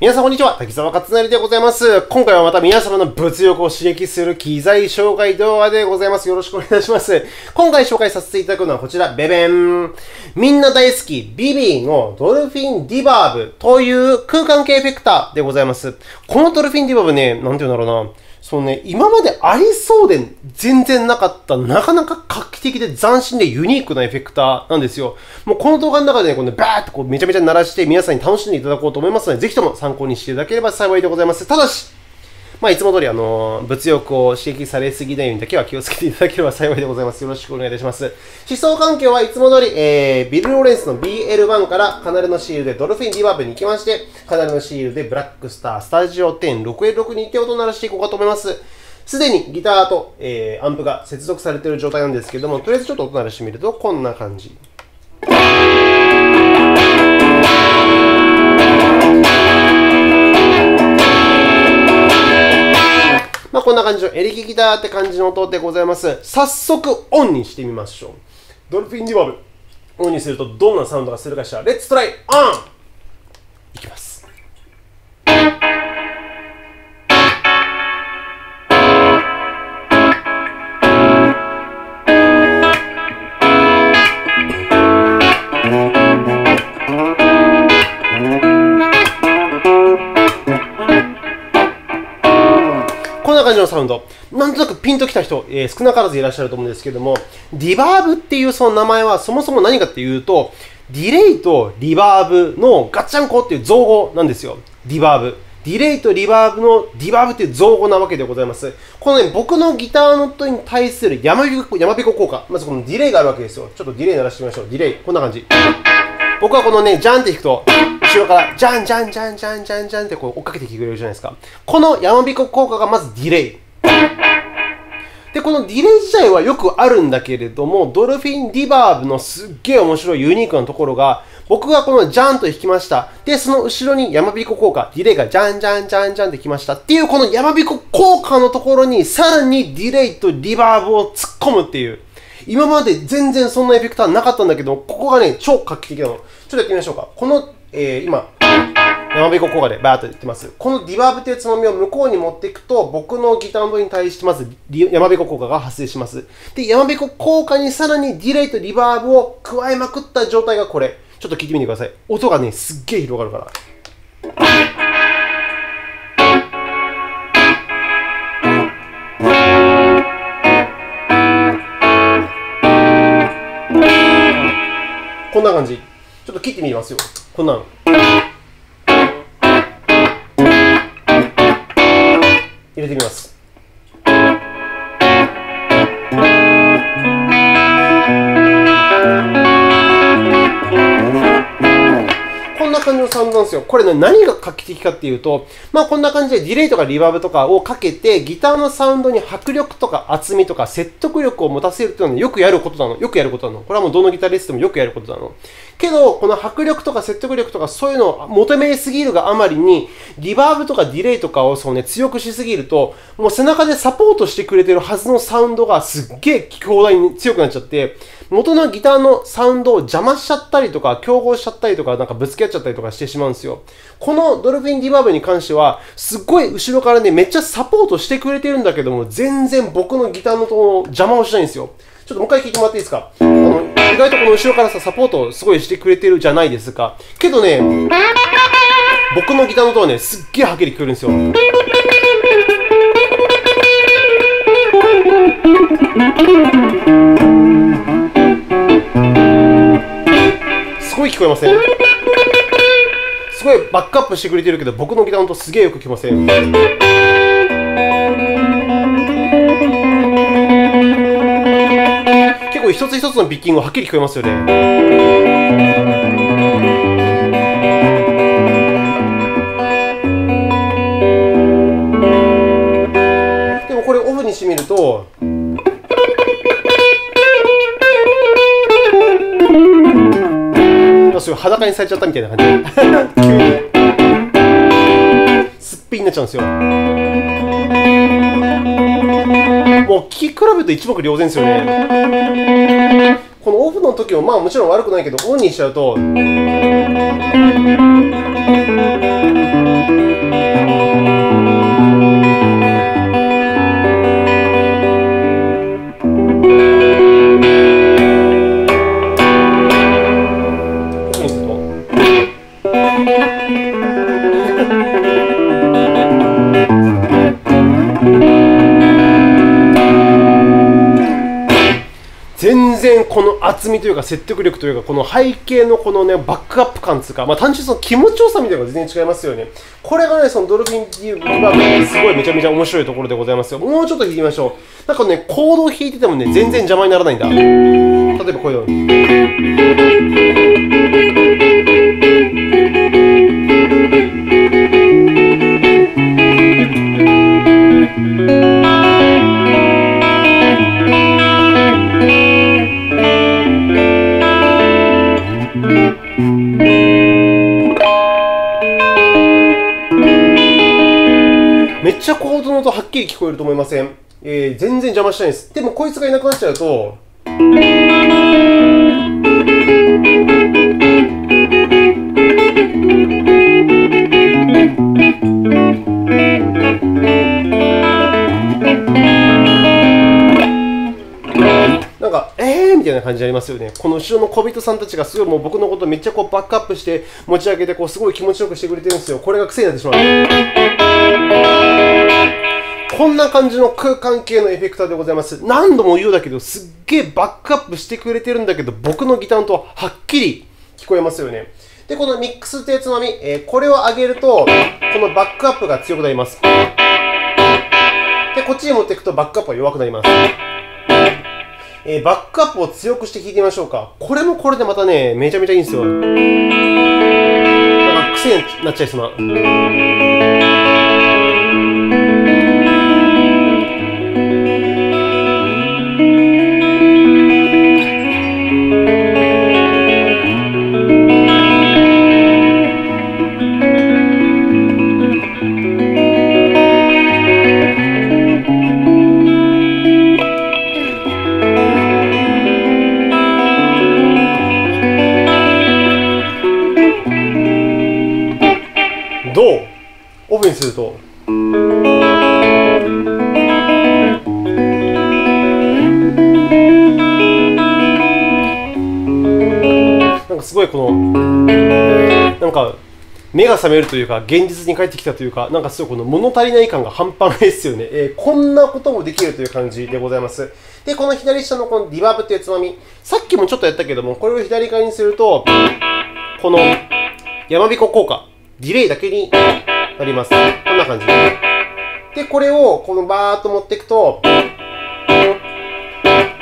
皆さんこんにちは、滝沢勝成でございます。今回はまた皆様の物欲を刺激する機材紹介動画でございます。よろしくお願いします。今回紹介させていただくのはこちら、ベベン。みんな大好き、ビビーのドルフィンディバーブという空間系エフェクターでございます。このドルフィンディバーブね、なんて言うんだろうな。そのね、今までありそうで全然なかった、なかなか画期的で斬新でユニークなエフェクターなんですよ。もうこの動画の中でね、このバーっとこうめちゃめちゃ鳴らして皆さんに楽しんでいただこうと思いますので、ぜひとも参考にしていただければ幸いでございます。ただし、まあ、いつも通り、あの、物欲を刺激されすぎないようにだけは気をつけていただければ幸いでございます。よろしくお願いいたします。思想環境はいつも通り、えー、ビル・ローレンスの BL1 からカナルのシールでドルフィン・ディバーブに行きまして、カナルのシールでブラックスター、スタジオ10、6L6 に手をと鳴らしていこうかと思います。すでにギターと、えー、アンプが接続されている状態なんですけども、とりあえずちょっと音鳴らしてみると、こんな感じ。こんな感じのエレキギターって感じの音でございます。早速オンにしてみましょう。 Dolphin Deverb。オンにするとどんなサウンドがするかしら。 Let's try オンいきます。ピンときた人、えー少なからずいらっしゃると思うんですけども、ディバーブっていうその名前はそもそも何かっていうと、ディレイとリバーブのガッチャンコっていう造語なんですよ。ディバーブ。ディレイとリバーブのディバーブっていう造語なわけでございます。このね、僕のギターの音に対する山びこ山びこ効果。まずこのディレイがあるわけですよ。ちょっとディレイ鳴らしてみましょう。ディレイ。こんな感じ。僕はこのね、ジャンって弾くと、後ろから、ジャンジャンジャンジャンジャンジャンってこう追っかけてきてくれるじゃないですか。この山びこ効果がまずディレイ。で、このディレイ自体はよくあるんだけれども、ドルフィンディバーブのすっげえ面白いユニークなところが、僕がこのジャンと弾きました。で、その後ろに山びこ効果、ディレイがジャンジャンジャンジャンってきました。っていうこの山びこ効果のところに、さらにディレイとリバーブを突っ込むっていう。今まで全然そんなエフェクターなかったんだけど、ここがね、超画期的なの。ちょっとやってみましょうか。この、えー、今、山びこ効果でバーッと言ってます。このディバーブというつまみを向こうに持っていくと、僕のギターの音に対してまず山びこ効果が発生します。で、山びこ効果にさらにディレイとリバーブを加えまくった状態がこれ。ちょっと聞いてみてください。音がね、すっげえ広がるから。こんな感じ。ちょっと切ってみますよ。こんなの。入れていきます。のサウンドなんですよ。これね、何が画期的かっていうと、まあこんな感じでディレイとかリバーブとかをかけて、ギターのサウンドに迫力とか厚みとか説得力を持たせるっていうのはねよくやることなの。よくやることなの。これはもうどのギタリストもよくやることなの。けど、この迫力とか説得力とかそういうのを求めすぎるがあまりに、リバーブとかディレイとかをそうね、強くしすぎると、もう背中でサポートしてくれてるはずのサウンドがすっげえ強大に強くなっちゃって、元のギターのサウンドを邪魔しちゃったりとか、競合しちゃったりとか、なんかぶつけ合っちゃったりとかしてしまうんですよ。このドルフィンディバーブに関しては、すっごい後ろからね、めっちゃサポートしてくれてるんだけども、全然僕のギターの音の邪魔をしないんですよ。ちょっともう一回聞いてもらっていいですか？あの、意外とこの後ろからさ、サポートをすごいしてくれてるじゃないですか。けどね、僕のギターの音はね、すっげえはっきり聞こえるんですよ。すごい聞こえません？すごいバックアップしてくれてるけど、僕のギター音すげえよく聞こえません結構一つ一つのピッキングはっきり聞こえますよね。でもこれオフにしてみると、すごい裸にされちゃったみたいな感じ。急 にすっぴんになっちゃうんですよ。もう聴き比べると一目瞭然ですよね。このオフの時もまあもちろん悪くないけどオンにしちゃうと。然この厚みというか説得力というかこの背景のこのねバックアップ感というか、まあ、単純にその気持ちよさみたいなのが全然違いますよね。これがねそのドルフィンリバーブすごいめちゃめちゃ面白いところでございますよ。もうちょっと弾きましょう。なんかねコードを弾いててもね全然邪魔にならないんだ。例えばこういうようにっちゃコードの音はっきり聞こえると思いません？えー、全然邪魔しないです。でもこいつがいなくなっちゃうと、みたいな感じになりますよね。この後ろの小人さんたちがすごいもう僕のことめっちゃこうバックアップして持ち上げてこうすごい気持ちよくしてくれてるんですよ。これが癖になってしまう。こんな感じの空間系のエフェクターでございます。何度も言うだけど、すっげえバックアップしてくれてるんだけど、僕のギターとはっきり聞こえますよね。で、このミックス低つまみ、えー、これを上げると、このバックアップが強くなります。で、こっちに持っていくとバックアップは弱くなります。えー、バックアップを強くして弾いてみましょうか。これもこれでまたね、めちゃめちゃいいんですよ。なんか癖になっちゃいそうな。目が覚めるというか現実に帰ってきたというかなんかすごいこの物足りない感が半端ないですよね、えー、こんなこともできるという感じでございますでこの左下のこのリバーブっていうつまみさっきもちょっとやったけどもこれを左側にするとこの山彦効果ディレイだけになります。こんな感じ。で、これをこのバーっと持っていくと、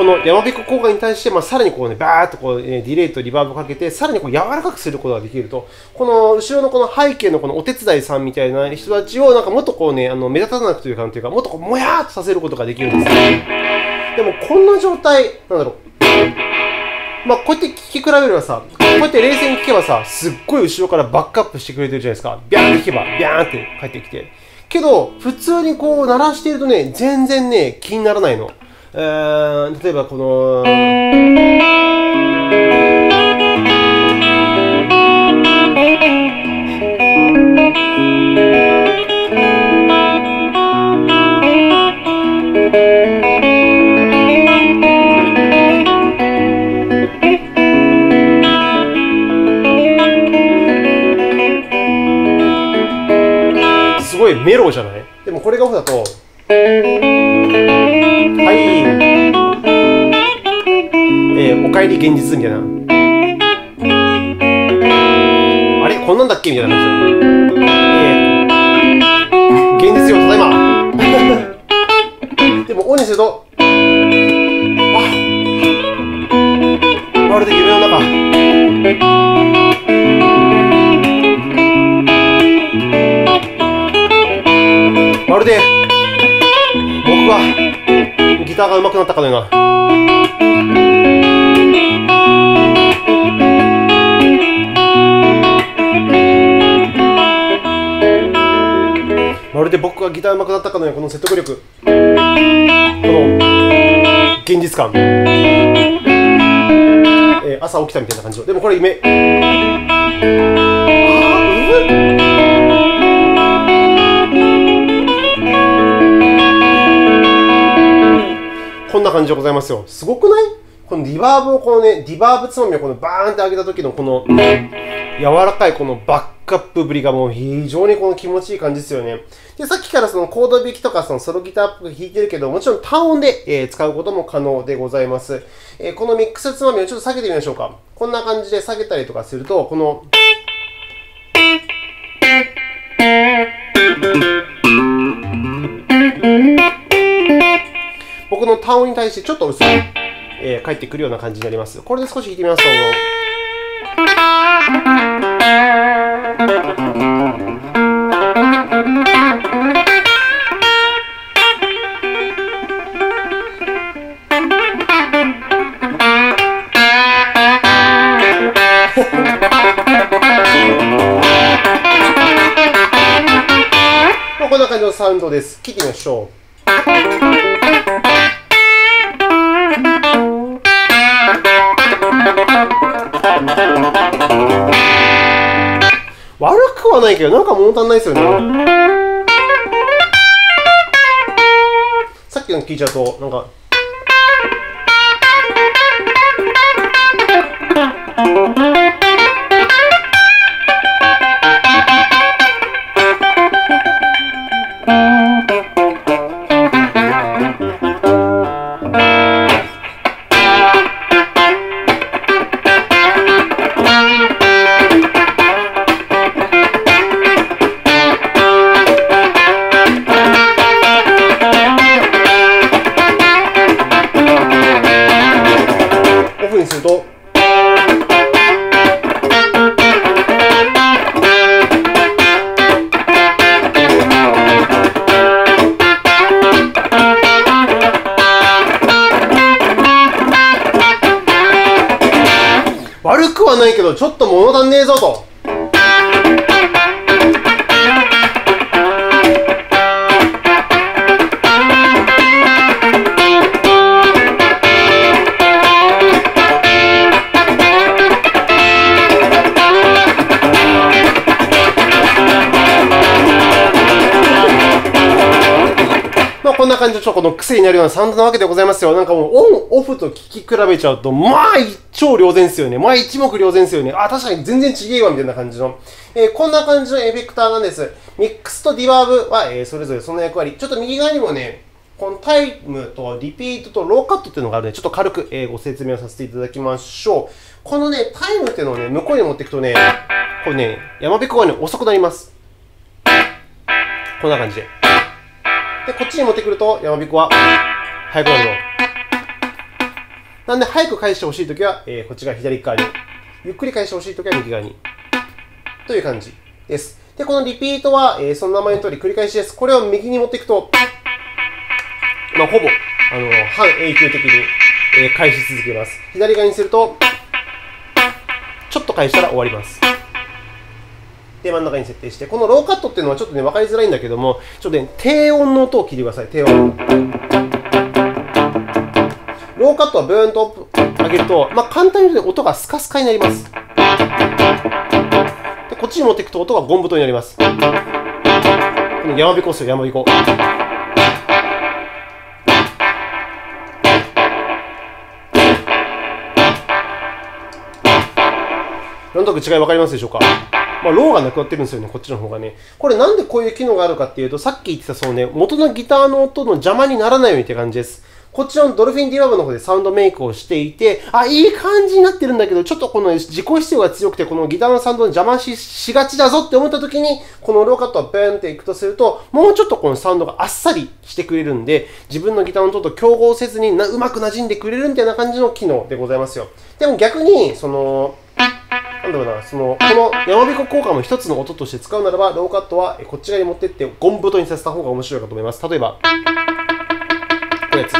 この山彦効果に対して、まあ、さらにこうね、バーっとこう、ね、ディレイとリバーブをかけて、さらにこう柔らかくすることができると、この後ろのこの背景のこのお手伝いさんみたいな人たちを、なんかもっとこうね、あの目立たなくというか、というか、もっとこう、もやーっとさせることができるんですね。でも、こんな状態、なんだろう。まあ、こうやって聞き比べればさ、こうやって冷静に聞けばさ、すっごい後ろからバックアップしてくれてるじゃないですか。ビャーンって聞けば、ビャーンって帰ってきて。けど、普通にこう鳴らしているとね、全然ね、気にならないの。えー、例えばこの、いメロじゃない？でもこれがオフだと、現実みたいな。あれ？こんなんだっけ？みたいな感じえー、現実よ、ただいま。でも、オンにすると、まるで夢の中。まるで僕がギターが上手くなったかのようなまるで僕がギター上手くなったかのようなこの説得力。この現実感、えー、朝起きたみたいな感じの。でもこれ夢こんな感じでございますよ。すごくない？このリバーブをこのね、リバーブつまみをこのバーンって上げた時のこの、柔らかいこのバックアップぶりがもう非常にこの気持ちいい感じですよね。で、さっきからそのコード弾きとかそのソロギターっぽく弾いてるけど、もちろん単音で、え、使うことも可能でございます。え、このミックスつまみをちょっと下げてみましょうか。こんな感じで下げたりとかすると、この、僕の単音に対してちょっと薄く、えー、返ってくるような感じになります。これで少し弾いてみますと、こんな感じのサウンドです。聞いてみましょないけど、なんか物足んないですよね。さっきの聞いちゃうと、なんか。ないけど、ちょっと物足んねえぞと。こんな感じで、ちょっとこの癖になるようなサウンドなわけでございますよ。なんかもう、オン、オフと聞き比べちゃうと、まあ、超良然ですよね。まあ、一目瞭然ですよね。あ、確かに全然違えわ、みたいな感じの。えー、こんな感じのエフェクターなんです。ミックスとディバーブは、えー、それぞれその役割。ちょっと右側にもね、このタイムとリピートとローカットっていうのがあるので、ちょっと軽く、えー、ご説明をさせていただきましょう。このね、タイムっていうのをね、向こうに持っていくとね、これね、山彦がね、遅くなります。こんな感じで。で、こっちに持ってくると、山彦は速くなるの。なんで、早く返してほしいときは、えー、こっちが左側に。ゆっくり返してほしいときは右側に。という感じです。で、このリピートは、えー、その名前の通り繰り返しです。これを右に持っていくと、まあ、ほぼ、あの、半永久的に、えー、返し続けます。左側にすると、ちょっと返したら終わります。で、真ん中に設定して、このローカットっていうのはちょっとね、分かりづらいんだけども、ちょっとね、低音の音を聞いてください、低音。ローカットはブーンと上げると、まあ、簡単に言うと音がスカスカになります。で、こっちに持っていくと音がゴン太になります。この山彦ですよ、山彦。なんとなく違い分かりますでしょうかまあ、ローがなくなってるんですよね、こっちの方がね。これなんでこういう機能があるかっていうと、さっき言ってたそうね、元のギターの音の邪魔にならないようにって感じです。こっちの Dolphin Deverb の方でサウンドメイクをしていて、あ、いい感じになってるんだけど、ちょっとこの自己主張が強くて、このギターのサウンドに邪魔ししがちだぞって思った時に、このローカットをペンっていくとすると、もうちょっとこのサウンドがあっさりしてくれるんで、自分のギターの音と競合せずにうまく馴染んでくれるみたいな感じの機能でございますよ。でも逆に、その、なんだろうな、その、この山彦効果も一つの音として使うならば、ローカットはこっち側に持ってって、ゴン太にさせた方が面白いかと思います。例えば、やつ。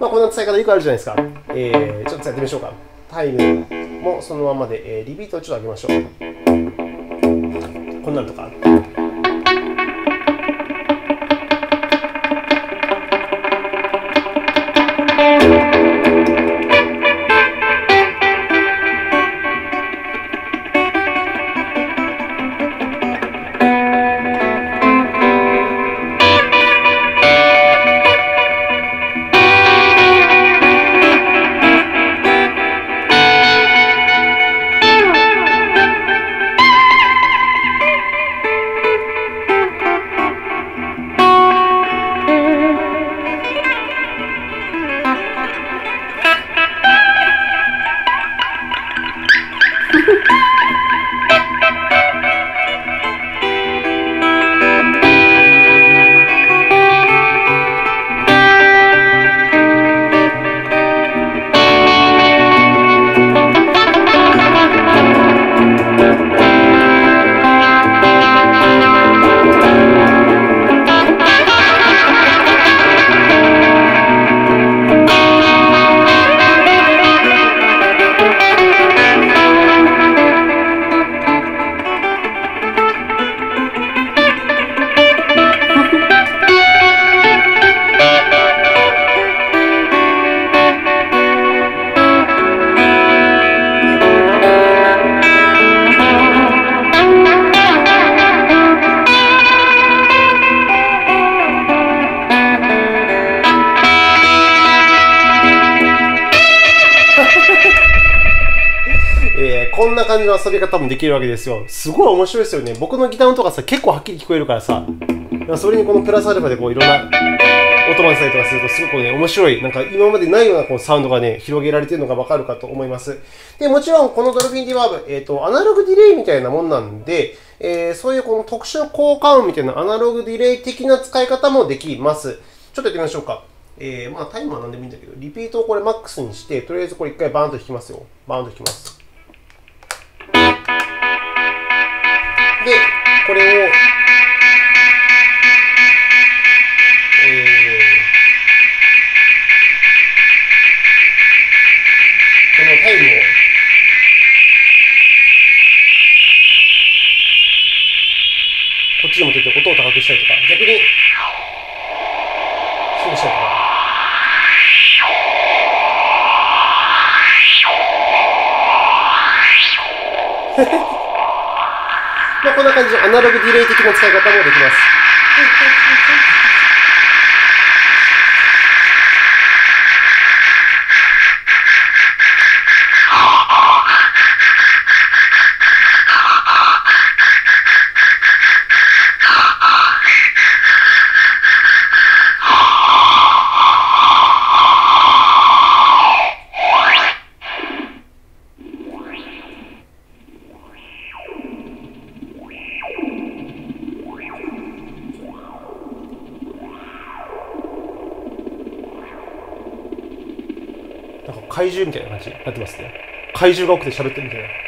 まあこんな使い方よくあるじゃないですか。えー、ちょっとやってみましょうか。タイムもそのままで、えー、リピートをちょっと上げましょう。こんなんとか。こんな感じの遊び方もできるわけですよ。すごい面白いですよね。僕のギターの音がさ、結構はっきり聞こえるからさ、それにこのプラスアルファでこういろんな音がしたりとかすると、すごくね、面白い、なんか今までないようなこうサウンドがね、広げられてるのがわかるかと思います。で、もちろんこの Dolphin Deverb、えっ、ー、と、アナログディレイみたいなもんなんで、えー、そういうこの特殊効果音みたいなアナログディレイ的な使い方もできます。ちょっとやってみましょうか。えー、まあタイムはなんでもいいんだけど、リピートをこれマックスにして、とりあえずこれ一回バーンと弾きますよ。バーンと弾きます。これを、えー、このタイムをこっちで持ってて音を高くしたりとか逆にそうしたりとか。こんな感じのアナログディレイ的な使い方もできます。獣みたいな感じになってますね。怪獣が多くて喋ってるみたいな。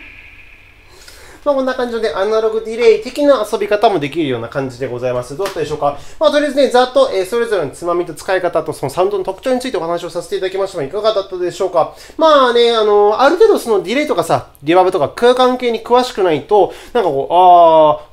まあ、こんな感じでアナログディレイ的な遊び方もできるような感じでございます。どうだったでしょうか？まあ、とりあえずね、ざっと、えー、それぞれのつまみと使い方とそのサウンドの特徴についてお話をさせていただきましたが、いかがだったでしょうか？まあね、あの、ある程度そのディレイとかさ、リバーブとか空間系に詳しくないと、なんかこ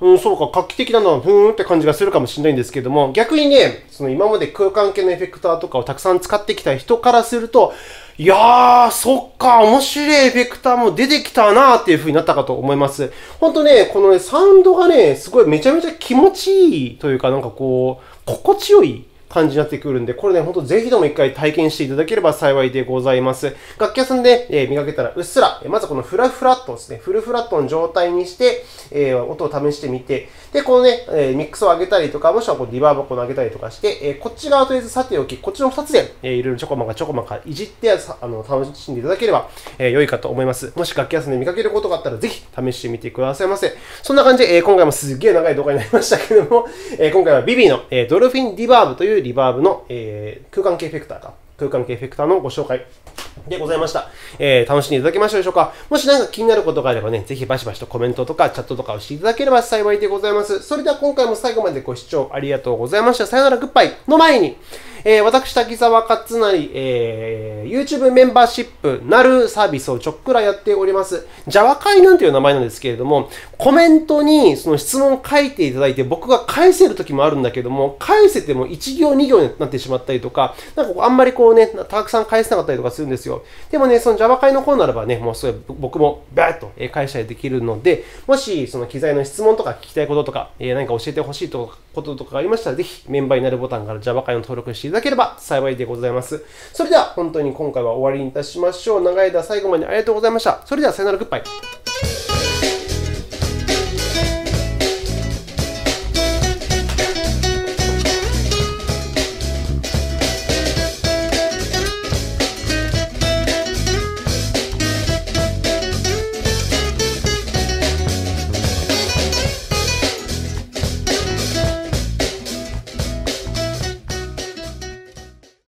う、ああ、うん、そうか、画期的なんだ、ふーんって感じがするかもしれないんですけども、逆にね、その今まで空間系のエフェクターとかをたくさん使ってきた人からすると、いやー、そっか、面白いエフェクターも出てきたなーっていう風になったかと思います。ほんとね、このね、サウンドがね、すごいめちゃめちゃ気持ちいいというか、なんかこう、心地よい感じになってくるんで、これね、ほんとぜひとも一回体験していただければ幸いでございます。楽器屋さんで、えー、磨けたらうっすら、まずこのフラフラットですね、フルフラットの状態にして、えー、音を試してみて、で、このね、えー、ミックスを上げたりとか、もしくはこうリバーブを上げたりとかして、えー、こっち側とりあえずさておき、こっちの2つで、えー、いろいろちょこまかちょこまかいじってあの楽しんでいただければ、えー、良いかと思います。もし楽器屋さんで見かけることがあったら、ぜひ試してみてくださいませ。そんな感じで、えー、今回もすっげえ長い動画になりましたけども、えー、今回はビビの、えー、ドルフィンリバーブというリバーブの、えー、空間系エフェクターか、空間系エフェクターのご紹介でございました。えー、楽しんでいただけましたでしょうか？もし何か気になることがあればね、ぜひバシバシとコメントとかチャットとかをしていただければ幸いでございます。それでは今回も最後までご視聴ありがとうございました。さよならグッバイの前に、えー、私、滝沢勝成、えー、YouTube メンバーシップなるサービスをちょっくらやっております。Java 会なんていう名前なんですけれども、コメントにその質問書いていただいて、僕が返せる時もあるんだけども、返せても1行2行になってしまったりとか、なんかあんまりこうね、たくさん返せなかったりとかするんですよ。でもね、その Java 会の方ならばね、もうそれ僕もバーッと返したりできるので、もしその機材の質問とか聞きたいこととか、えー、何か教えてほしいとかこととかありましたら、ぜひメンバーになるボタンから Java 会の登録していただければ幸いいでございます。それでは本当に今回は終わりにいたしましょう。長い間最後までありがとうございました。それではさよならグッバイ。